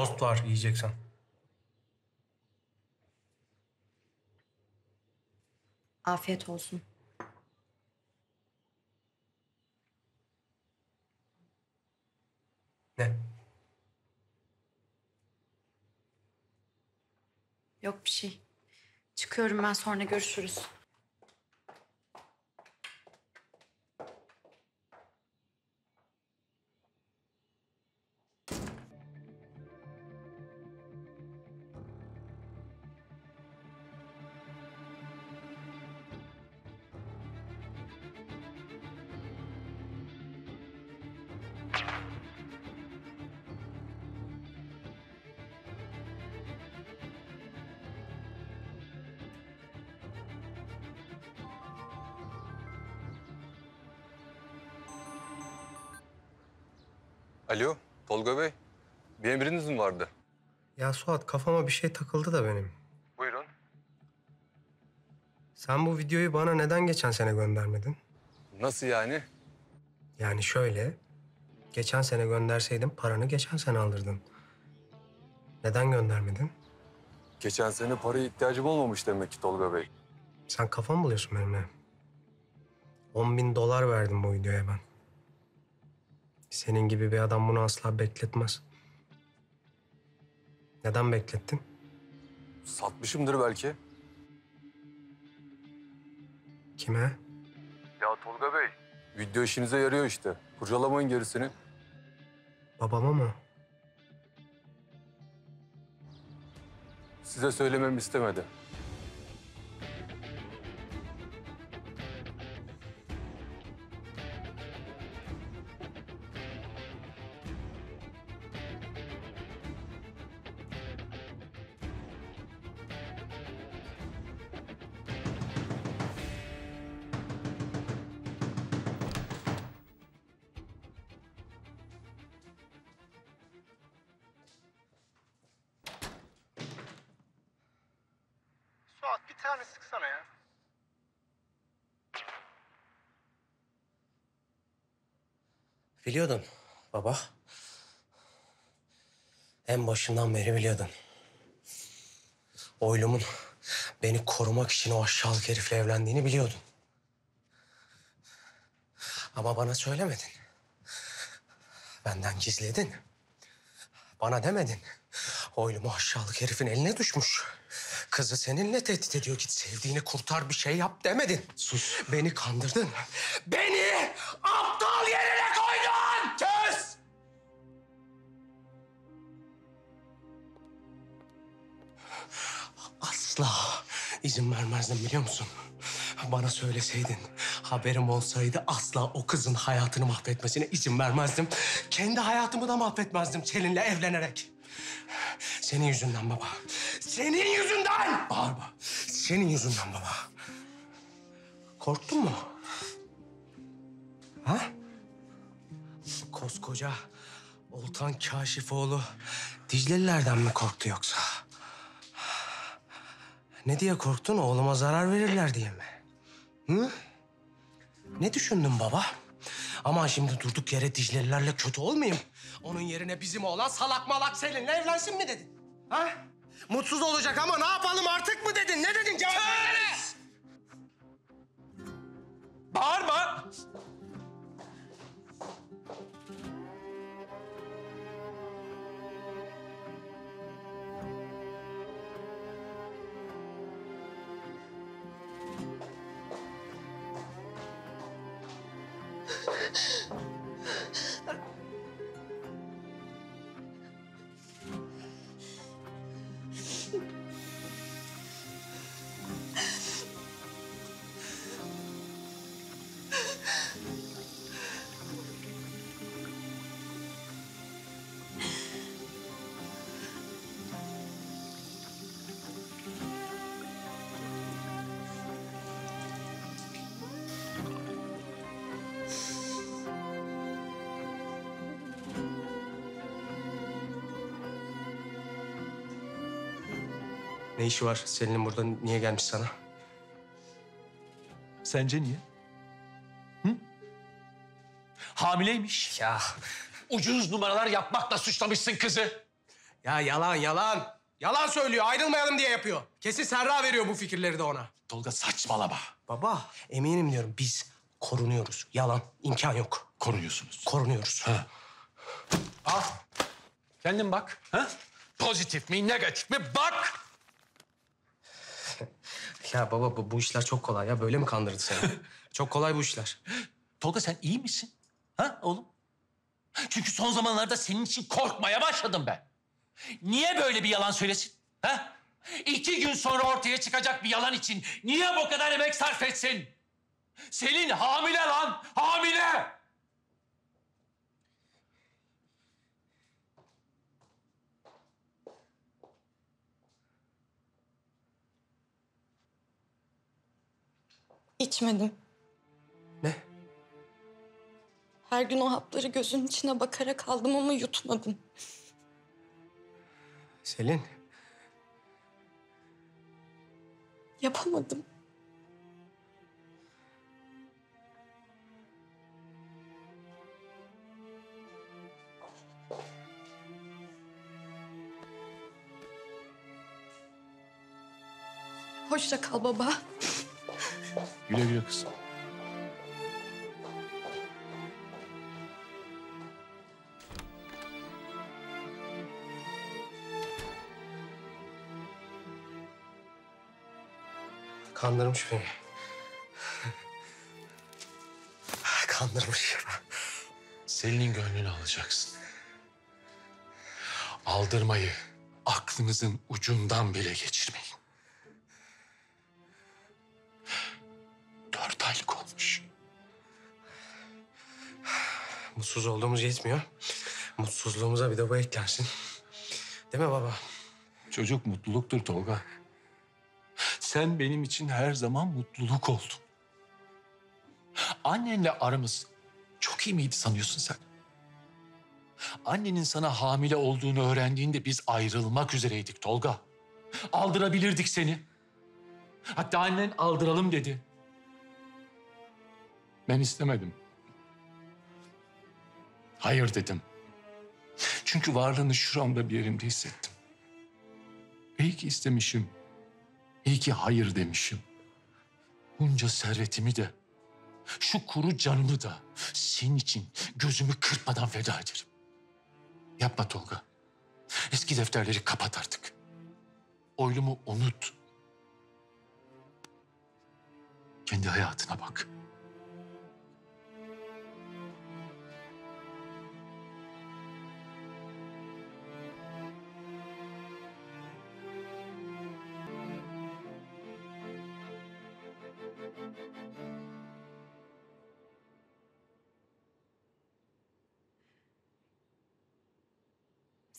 Tost var yiyeceksen. Afiyet olsun. Ne? Yok bir şey. Çıkıyorum ben sonra görüşürüz. Alo, Tolga Bey. Bir emriniz mi vardı? Ya Suat kafama bir şey takıldı da benim. Buyurun. Sen bu videoyu bana neden geçen sene göndermedin? Nasıl yani? Yani şöyle, geçen sene gönderseydin paranı geçen sene alırdın. Neden göndermedin? Geçen sene paraya ihtiyacım olmamış demek ki Tolga Bey. Sen kafa mı buluyorsun benimle? 10 bin dolar verdim bu videoya ben. Senin gibi bir adam bunu asla bekletmez. Neden beklettin? Satmışımdır belki. Kime? Ya Tolga Bey. Video işinize yarıyor işte. Kurcalamayın gerisini. Babama mı? Size söylememi istemedi. Suat bir tane sıksana ya. Biliyordun baba. En başından beri biliyordun. Oylumun beni korumak için o aşağılık herifle evlendiğini biliyordun. Ama bana söylemedin. Benden gizledin. Bana demedin. Oylumu aşağılık herifin eline düşmüş. Kızı seninle tehdit ediyor. Git sevdiğini kurtar bir şey yap demedin. Sus. Beni kandırdın. Beni aptal yerine koydun. Kes! Asla izin vermezdim biliyor musun? Bana söyleseydin, haberim olsaydı asla o kızın hayatını mahvetmesine izin vermezdim. Kendi hayatımı da mahvetmezdim Selin'le evlenerek. Senin yüzünden baba. Senin yüzünden! Bağırma. Senin yüzünden baba. Korktun mu? Ha? Koskoca Oltan Kaşifoğlu Diclelilerden mi korktu yoksa? Ne diye korktun? Oğluma zarar verirler diye mi? Hı? Ne düşündün baba? Aman şimdi durduk yere Diclelilerle kötü olmayayım. Onun yerine bizim oğlan salak malak Selin'le evlensin mi dedin? Ha? Mutsuz olacak ama ne yapalım artık mı dedin? Ne dedin? Cevap versene! Bağırma! Ne işi var Selin'in burada? Niye gelmiş sana? Sence niye? Hı? Hamileymiş. Ya Ucuz numaralar yapmakla suçlamışsın kızı. Ya yalan yalan. Yalan söylüyor. Ayrılmayalım diye yapıyor. Kesin Serra veriyor bu fikirleri de ona. Tolga saçmalama. Baba eminim diyorum biz korunuyoruz. Yalan. imkan yok. Koruyorsunuz. Korunuyoruz. Al. Kendin bak. Ha? Pozitif mi, negatif mi? Bak. Ya baba bu, bu işler çok kolay ya. Böyle mi kandırdı seni? çok kolay bu işler. Tolga sen iyi misin? Ha oğlum? Çünkü son zamanlarda senin için korkmaya başladım ben. Niye böyle bir yalan söylesin? Ha? İki gün sonra ortaya çıkacak bir yalan için niye bu kadar emek sarf etsin? Selin hamile lan, hamile! İçmedim. Ne? Her gün o hapları gözünün içine bakarak aldım ama yutmadım. Selin. Yapamadım. Hoşça kal baba. Güle güle kızım. Kandırmış beni. Kandırmış. Selin'in gönlünü alacaksın. Aldırmayı aklınızın ucundan bile geçirmeyin. Mutsuz olduğumuz yetmiyor. Mutsuzluğumuza bir de bu eklensin. Değil mi baba? Çocuk mutluluktur Tolga. Sen benim için her zaman mutluluk oldun. Annenle aramız çok iyi miydi sanıyorsun sen? Annenin sana hamile olduğunu öğrendiğinde biz ayrılmak üzereydik Tolga. Aldırabilirdik seni. Hatta annen aldıralım dedi. Ben istemedim. Hayır dedim. Çünkü varlığını şuramda bir yerimde hissettim. İyi ki istemişim. İyi ki hayır demişim. Bunca servetimi de, şu kuru canımı da senin için gözümü kırpmadan feda ederim. Yapma Tolga. Eski defterleri kapat artık. Oylumu unut. Kendi hayatına bak.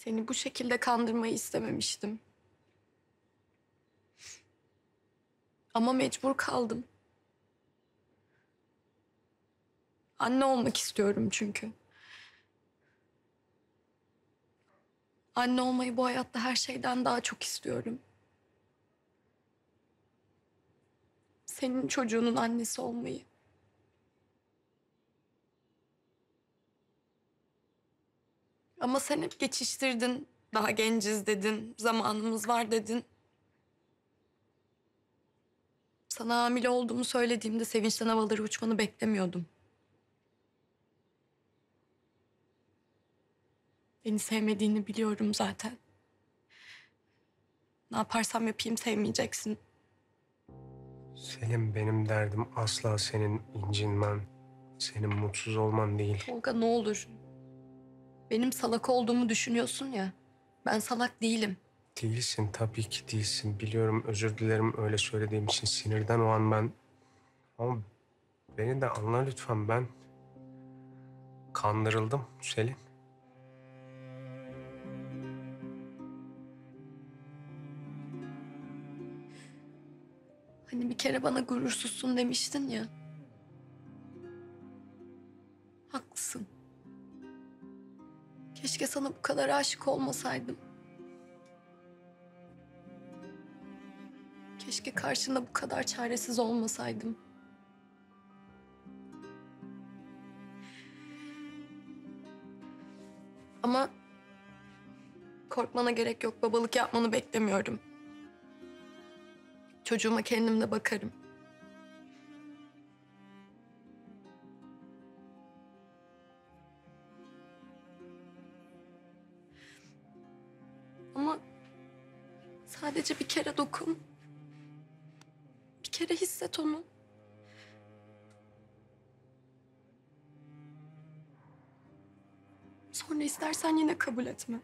Seni bu şekilde kandırmayı istememiştim. Ama mecbur kaldım. Anne olmak istiyorum çünkü. Anne olmayı bu hayatta her şeyden daha çok istiyorum. Senin çocuğunun annesi olmayı. Ama sen hep geçiştirdin. Daha genciz dedin, zamanımız var dedin. Sana hamile olduğumu söylediğimde sevinçten havaları uçmanı beklemiyordum. Beni sevmediğini biliyorum zaten. Ne yaparsam yapayım sevmeyeceksin. Selim benim derdim asla senin incinmen, senin mutsuz olman değil. Tolga ne olur. Benim salak olduğumu düşünüyorsun ya. Ben salak değilim. Değilsin tabii ki değilsin. Biliyorum özür dilerim öyle söylediğim için sinirden o an ben... Ama beni de anla lütfen ben kandırıldım Selin. Hani bir kere bana gurursuzsun demiştin ya. Keşke sana bu kadar aşık olmasaydım. Keşke karşında bu kadar çaresiz olmasaydım. Ama Korkmana gerek yok. Babalık yapmanı beklemiyorum. Çocuğuma kendim de bakarım. Sadece bir kere dokun. Bir kere hisset onu. Sonra istersen yine kabul etme.